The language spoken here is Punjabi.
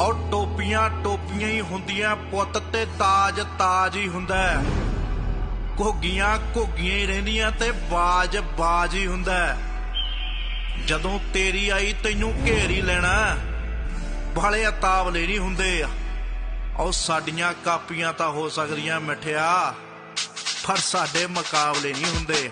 ਔਰ ਟੋਪੀਆਂ ਟੋਪੀਆਂ ਹੀ ਹੁੰਦੀਆਂ, ਪੁੱਤ ਤੇ ਤਾਜ ਤਾਜ ਹੀ ਹੁੰਦਾ ਘੋਗੀਆਂ ਘੁੱਗੀਆਂ ਹੀ ਰਹਿੰਦੀਆਂ ਤੇ ਬਾਜ ਬਾਜ ਹੀ ਹੁੰਦਾ ਜਦੋਂ ਤੇਰੀ ਆਈ ਤੈਨੂੰ ਘੇਰੀ ਲੈਣਾ ਬਾਲੇ ਅਤਾਵਲੇ ਨਹੀਂ ਹੁੰਦੇ। ਔਰ ਸਾਡੀਆਂ ਕਾਪੀਆਂ ਤਾਂ ਹੋ ਸਕਦੀਆਂ ਮਠਿਆ, ਪਰ ਸਾਡੇ ਮੁਕਾਬਲੇ ਨਹੀਂ ਹੁੰਦੇ।